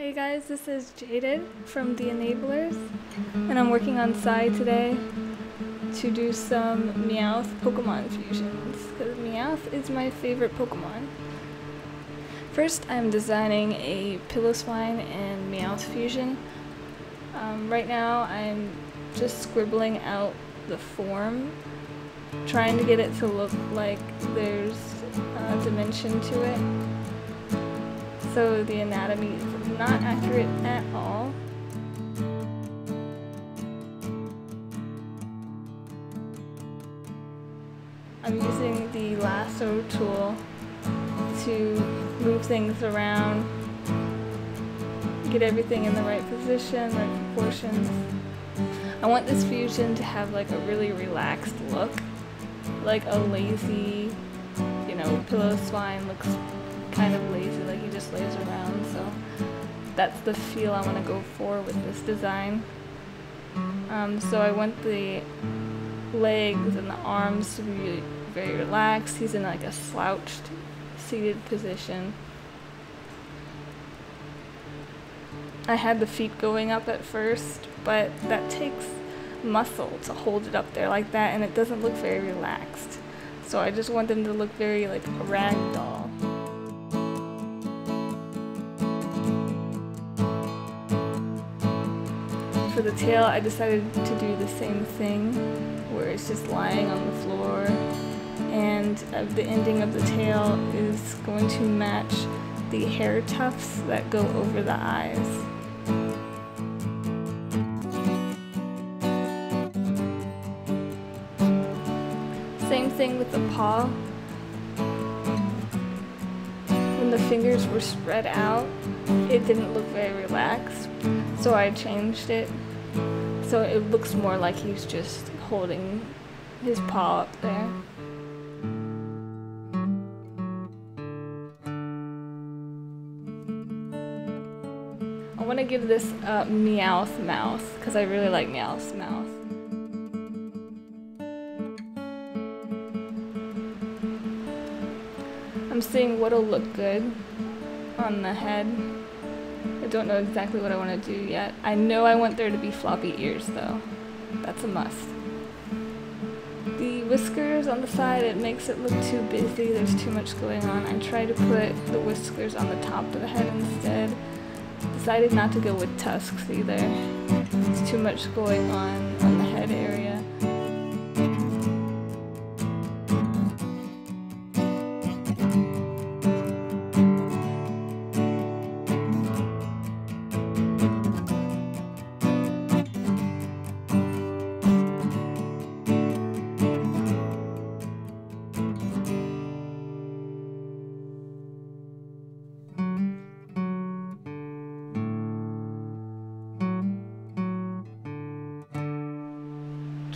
Hey guys, this is JadeDead from The Enablers, and I'm working on Sai today to do some Meowth Pokemon fusions, because Meowth is my favorite Pokemon. First, I'm designing a Piloswine and Meowth fusion. Um, right now, I'm just scribbling out the form, trying to get it to look like there's a dimension to it so the anatomy not accurate at all. I'm using the lasso tool to move things around, get everything in the right position, right proportions. I want this fusion to have like a really relaxed look, like a lazy, you know, Piloswine looks kind of lazy, like he just lays around, so that's the feel I want to go for with this design. Um, so I want the legs and the arms to be very relaxed. He's in like a slouched seated position. I had the feet going up at first, but that takes muscle to hold it up there like that and it doesn't look very relaxed. So I just want them to look very like a rag doll. For the tail, I decided to do the same thing, where it's just lying on the floor, and uh, the ending of the tail is going to match the hair tufts that go over the eyes. Same thing with the paw. When the fingers were spread out, it didn't look very relaxed, so I changed it so it looks more like he's just holding his mm-hmm. paw up there. Mm-hmm. I want to give this a Meowth mouth because I really like Meowth's mouth. I'm seeing what'll look good on the head don't know exactly what I want to do yet. I know I want there to be floppy ears though. That's a must. The whiskers on the side, it makes it look too busy. There's too much going on. I try to put the whiskers on the top of the head instead. Decided not to go with tusks either. It's too much going on on the head area.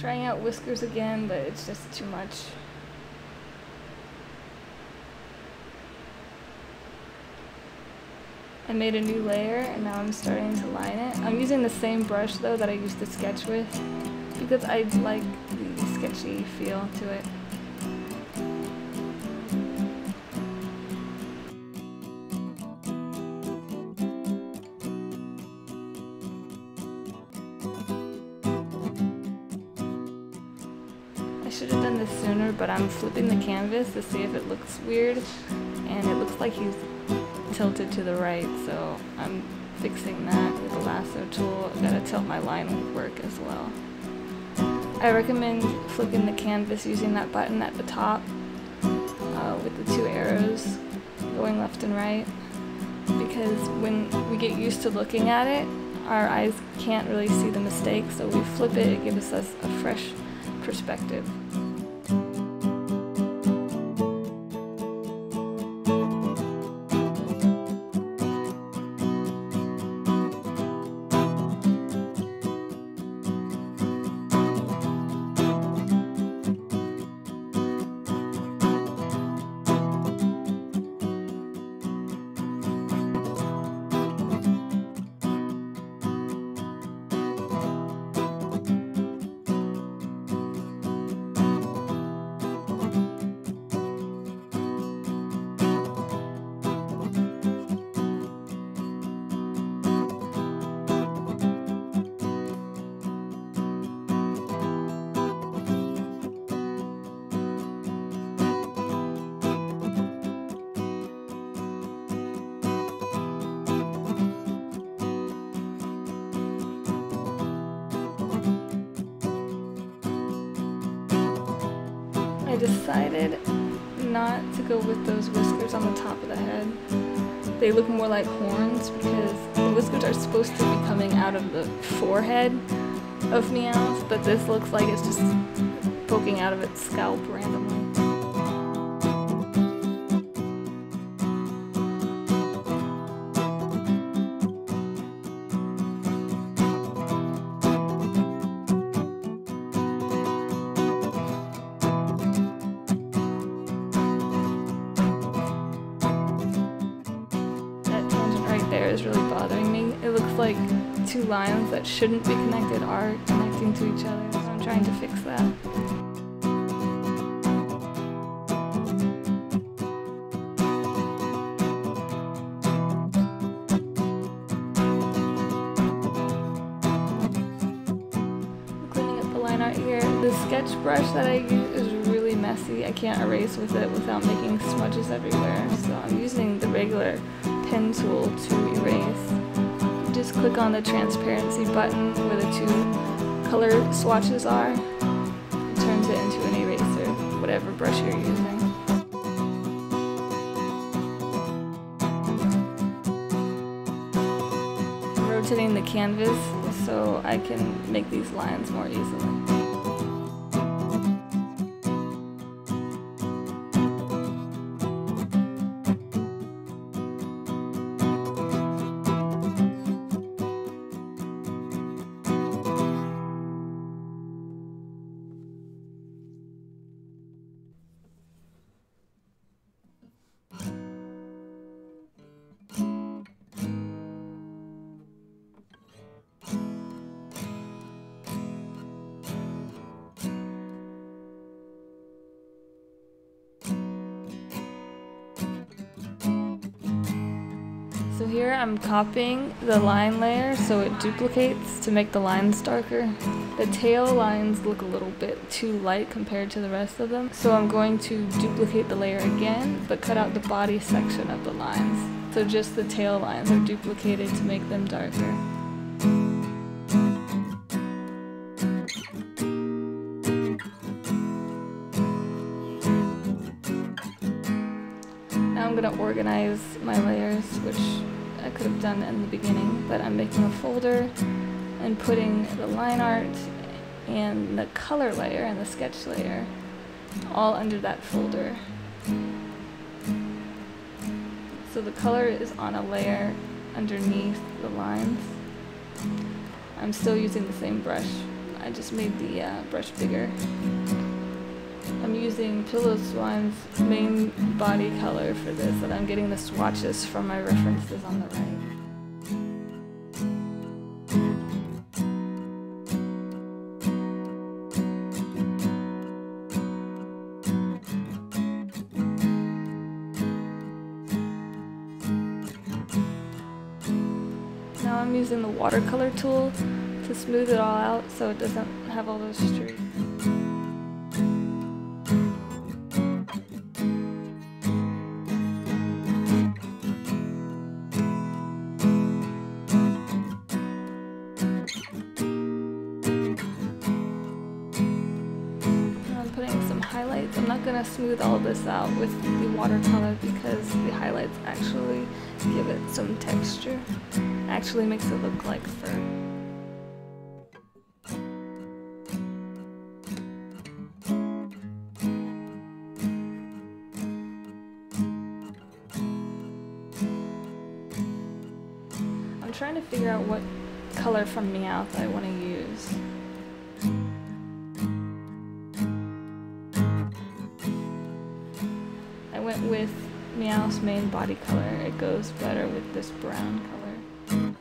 Trying out whiskers again, but it's just too much. I made a new layer and now I'm starting to line it. I'm using the same brush though that I used to sketch with because I like the sketchy feel to it. Flipping the canvas to see if it looks weird, and it looks like he's tilted to the right, so I'm fixing that with the lasso tool. i gotta tilt my line work as well. I recommend flipping the canvas using that button at the top uh, with the two arrows going left and right because when we get used to looking at it, our eyes can't really see the mistake, so we flip it, it gives us a fresh perspective. Decided not to go with those whiskers on the top of the head. They look more like horns because the whiskers are supposed to be coming out of the forehead of Meowth, but this looks like it's just poking out of its scalp randomly. Really bothering me. It looks like two lines that shouldn't be connected are connecting to each other, so I'm trying to fix that. Cleaning up the line art here. The sketch brush that I use is really messy. I can't erase with it without making smudges everywhere, so I'm using the regular pen tool to click on the transparency button where the two color swatches are. It turns it into an eraser, whatever brush you're using. Rotating the canvas so I can make these lines more easily. So here I'm copying the line layer so it duplicates to make the lines darker. The tail lines look a little bit too light compared to the rest of them, so I'm going to duplicate the layer again, but cut out the body section of the lines. So just the tail lines are duplicated to make them darker. Now I'm gonna organize my layers, which could have done in the beginning, but I'm making a folder and putting the line art and the color layer and the sketch layer all under that folder. So the color is on a layer underneath the lines. I'm still using the same brush. I just made the uh, brush bigger. I'm using Piloswine's main body color for this, and I'm getting the swatches from my references on the right. Now I'm using the watercolor tool to smooth it all out so it doesn't have all those streaks. Gonna smooth all this out with the watercolor because the highlights actually give it some texture. Actually makes it look like fur. I'm trying to figure out what color from Meowth I want to use. Meowth's main body color. It goes better with this brown color.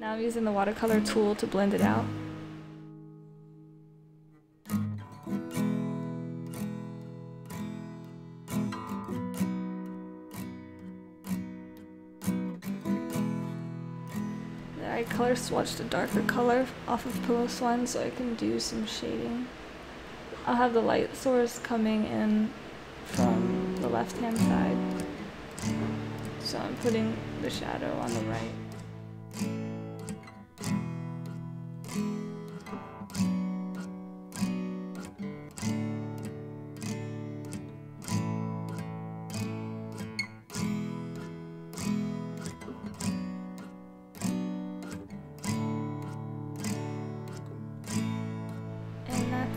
Now I'm using the watercolor tool to blend it out. Swatched a darker color off of Piloswine so I can do some shading. I'll have the light source coming in from the left hand side. So I'm putting the shadow on the right.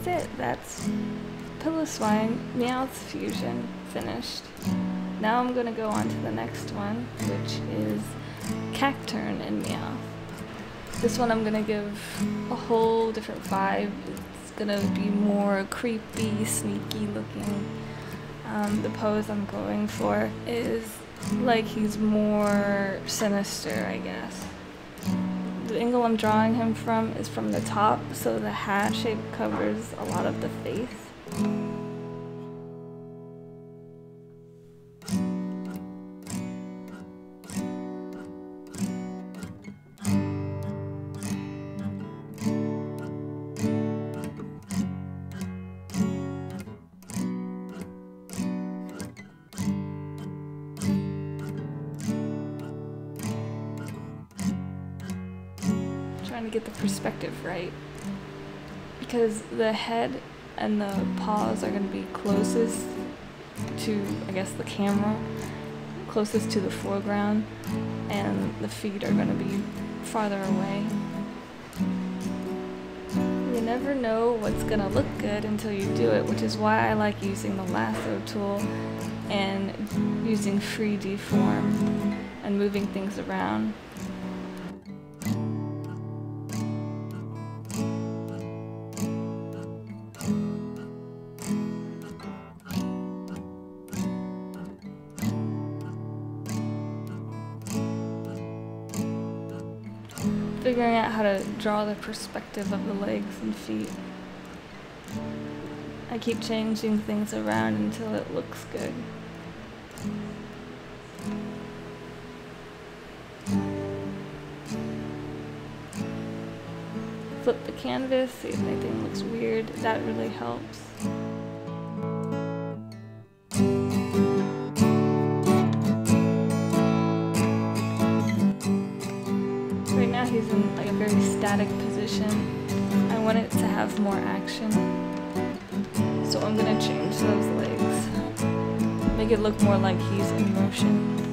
It, that's Piloswine Meowth Fusion finished. Now I'm going to go on to the next one, which is Cacturne and Meowth. This one I'm going to give a whole different vibe. It's going to be more creepy, sneaky looking. Um, the pose I'm going for is like he's more sinister, I guess. The angle I'm drawing him from is from the top, so the hat shape covers a lot of the face. Get the perspective right because the head and the paws are going to be closest to, I guess, the camera, closest to the foreground, and the feet are going to be farther away. You never know what's going to look good until you do it, which is why I like using the lasso tool and using free deform and moving things around. Figuring out how to draw the perspective of the legs and feet. I keep changing things around until it looks good. Flip the canvas, see if anything looks weird. That really helps. Position. I want it to have more action. So I'm gonna change those legs. Make it look more like he's in motion.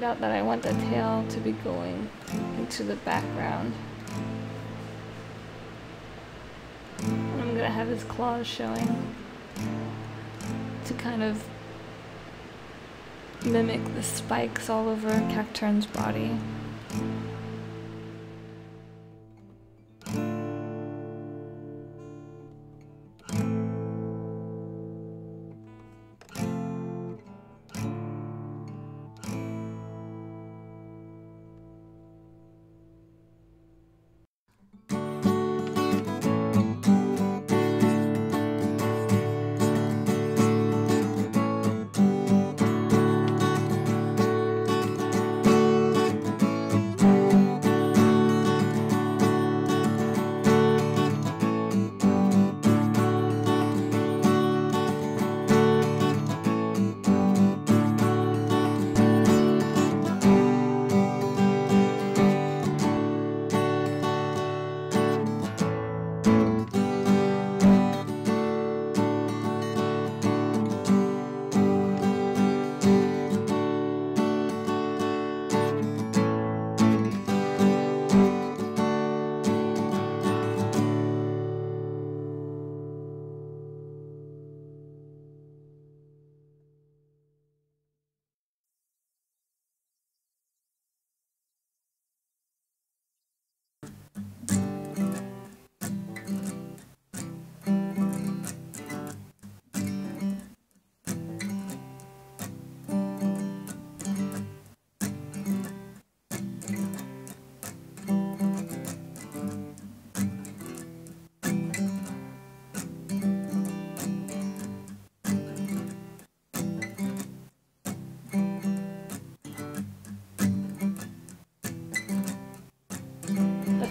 Figured out that I want the tail to be going into the background. And I'm gonna have his claws showing to kind of mimic the spikes all over Cacturne's body.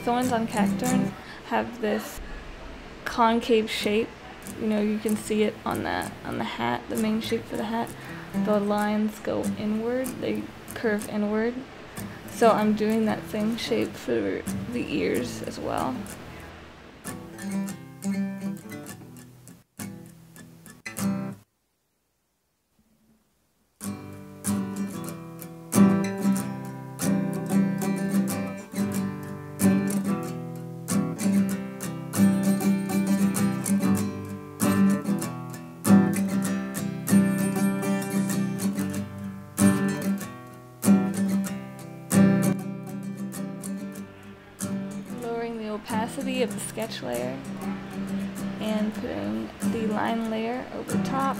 Thorns on Cacturne have this concave shape. You know, you can see it on that on the hat, the main shape for the hat. The lines go inward, they curve inward. So I'm doing that same shape for the ears as well. Opacity of the sketch layer and putting the line layer over top.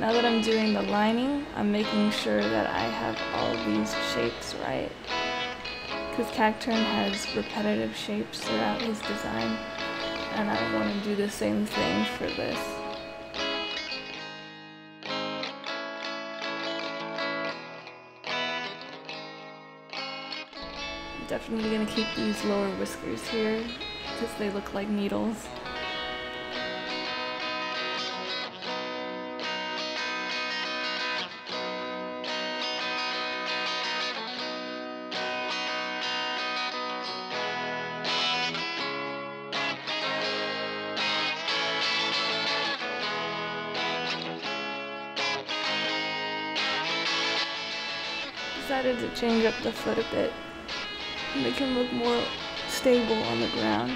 Now that I'm doing the lining, I'm making sure that I have all these shapes right. Because Cacturne has repetitive shapes throughout his design, and I want to do the same thing for this. I'm definitely going to keep these lower whiskers here, because they look like needles. Change up the foot a bit, make him look more stable on the ground.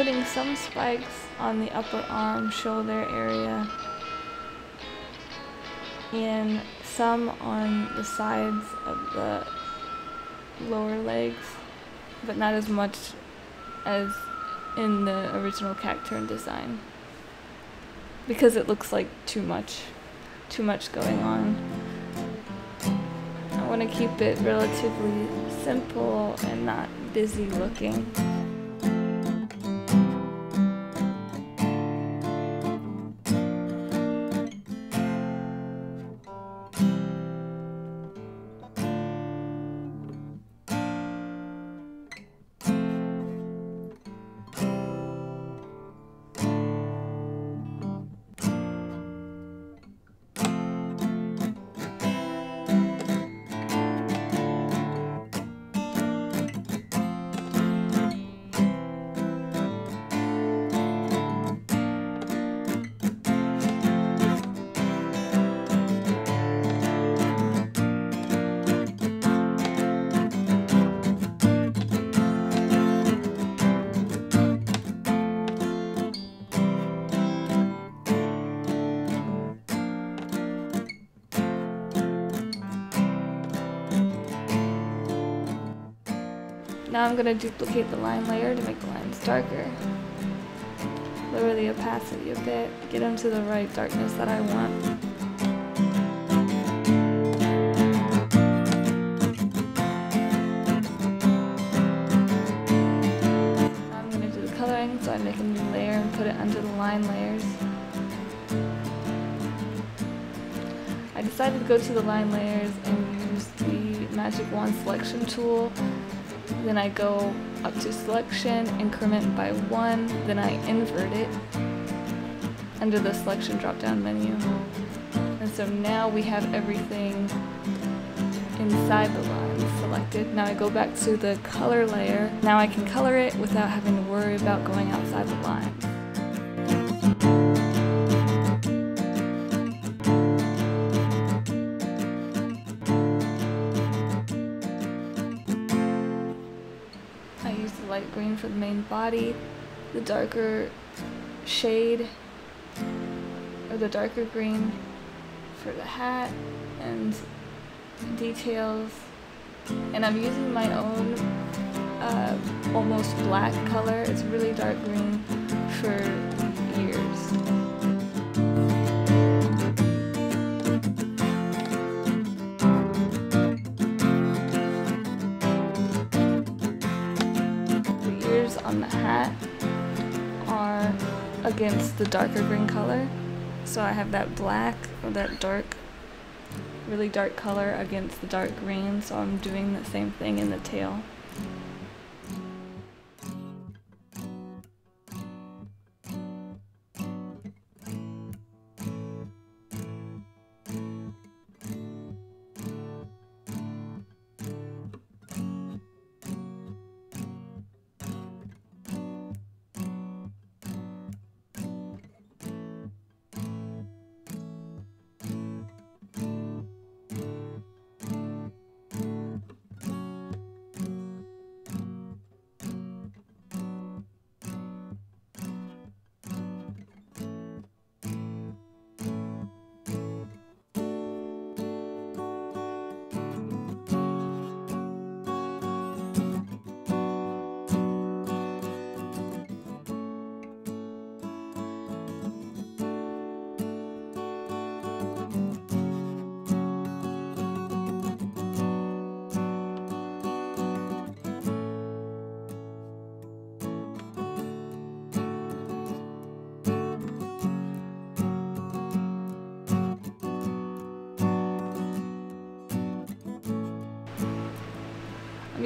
Putting some spikes on the upper arm, shoulder area, and some on the sides of the lower legs, but not as much as in the original Cacturne design because it looks like too much, too much going on. I want to keep it relatively simple and not busy looking. Now I'm going to duplicate the line layer to make the lines darker. Lower the opacity a bit, get them to the right darkness that I want. I'm going to do the coloring, so I make a new layer and put it under the line layers. I decided to go to the line layers and use the Magic Wand selection tool then I go up to selection, increment by one, then I invert it under the selection drop down menu. And so now we have everything inside the line selected. Now I go back to the color layer. Now I can color it without having to worry about going outside the line. For the main body, the darker shade or the darker green for the hat and details. And I'm using my own uh, almost black color. It's really dark green for ears. On the hat are against the darker green color. So I have that black or that dark, really dark color against the dark green. So I'm doing the same thing in the tail.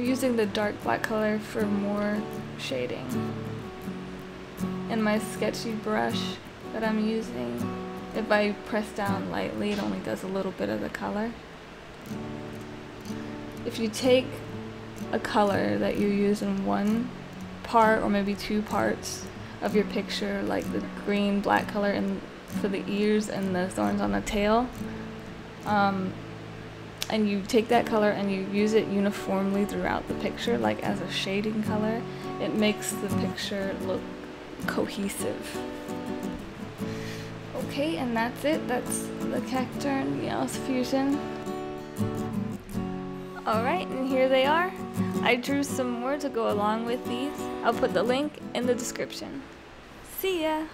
Using the dark black color for more shading. And my sketchy brush that I'm using, if I press down lightly, it only does a little bit of the color. If you take a color that you use in one part or maybe two parts of your picture, like the green black color and for the ears and the thorns on the tail, um, and you take that color and you use it uniformly throughout the picture, like as a shading color, it makes the picture look cohesive. Okay, and that's it. That's the Cacturne Meowth fusion. Alright, and here they are. I drew some more to go along with these. I'll put the link in the description. See ya!